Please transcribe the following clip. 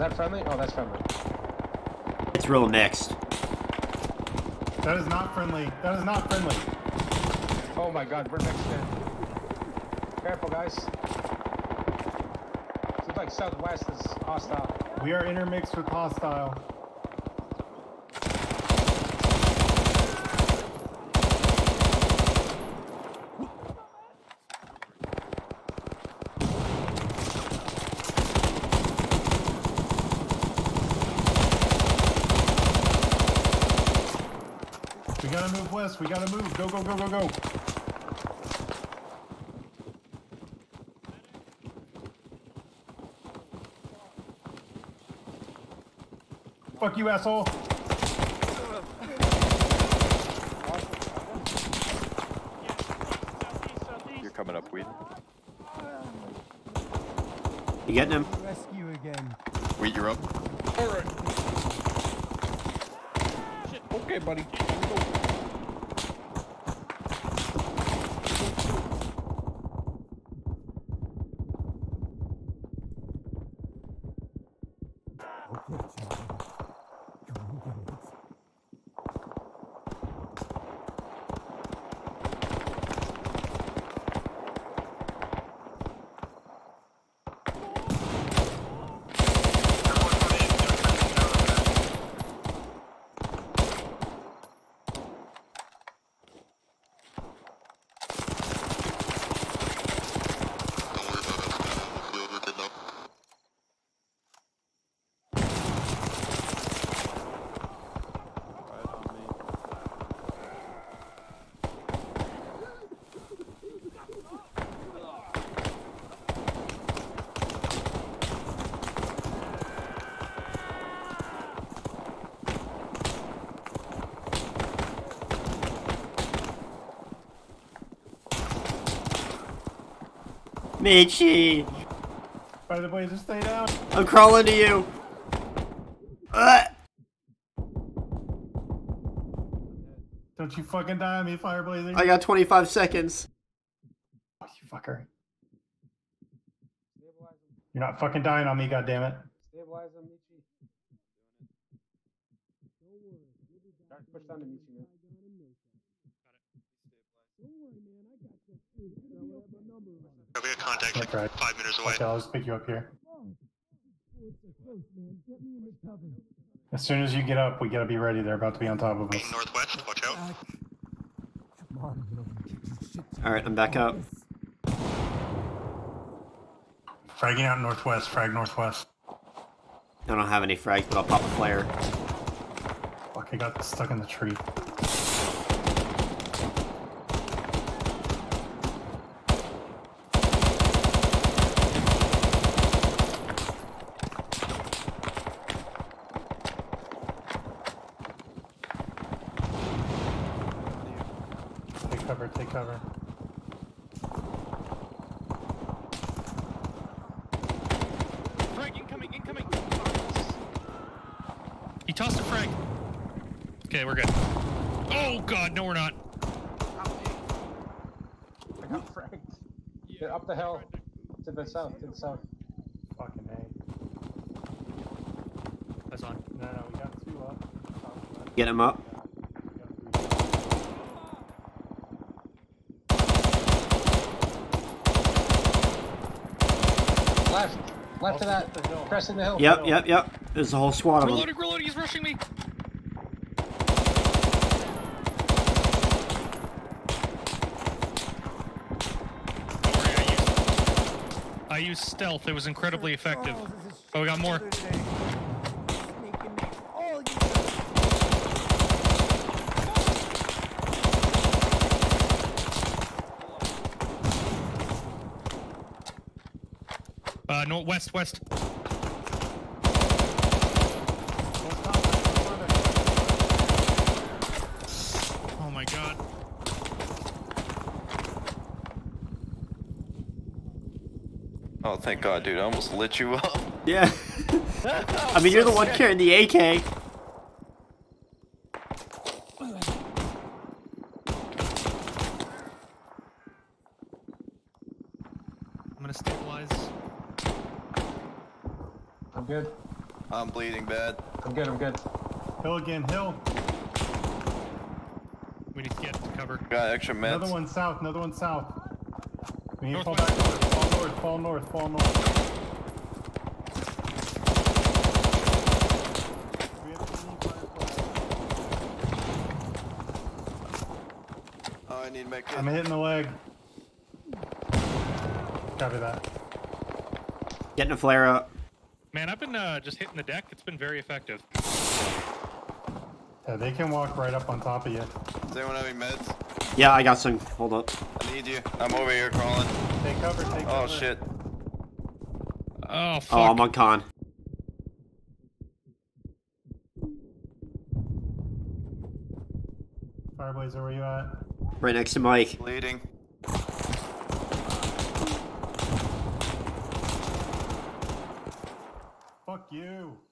that friendly? Oh, that's friendly. It's real mixed. That is not friendly. That is not friendly. Oh my god, we're mixed in. Careful, guys. Seems like southwest is hostile. We are intermixed with hostile. Gotta move west. We gotta move. Go, go, go, go, go. Fuck you, asshole. You're coming up, Wheat. You getting him? Rescue again. Wheat, you're up. Alright. Okay, buddy. Okay, Charlie. Go and get it. Michi! By the way, just stay down. I'm crawling to you! Uh, Don't you fucking die on me, Fireblazer. I got 25 seconds. Oh, you fucker. You're not fucking dying on me, goddammit. Stabilize him, Michi. Start push down to Michi, man. We got contact That's right. five meters away. Okay, I'll just pick you up here. Close, man. Get me in the cover. As soon as you get up, we gotta be ready. They're about to be on top of us. Being northwest, watch out. Back. Come on, you don't get your shit. Alright, I'm back up. Fragging out northwest. Frag northwest. I don't have any frags, but I'll pop a flare. Fuck, I got stuck in the tree. Cover, take cover. Frag, incoming, incoming. He tossed a frag. Okay, we're good. Oh god, no we're not. I got fragged. Yeah, up the hill. To the south, to the south. Fucking A. That's on. No, no, we got two up. Get him up. We got three. Left. Left of that. the. Pressing the hill. Yep, yep, yep. There's a whole squad of them. Reloading, reloading, he's rushing me. I used, I used stealth. It was incredibly effective. Oh, we got more. Uh, no, west, west. Oh my god. Oh, thank God, dude. I almost lit you up. Yeah. I mean, you're the one carrying the AK. I'm gonna stabilize. I'm good. I'm bleeding bad. I'm good, I'm good. Hill again, hill. We need to get to cover. Got extra meds. Another one south, another one south. We need to fall back north, fall north, fall north, fall north. We have to leave firefly. Oh, I need to make I'm hitting the leg. Copy that. Getting a flare up. Man, I've been uh, just hitting the deck. It's been very effective. Yeah, they can walk right up on top of you. Does anyone have any meds? Yeah, I got some. Hold up. I need you. I'm over here crawling. Take cover, take cover. Oh shit. Oh, fuck. Oh, I'm on con. Fireblazer, where you at? Right next to Mike. Bleeding. You.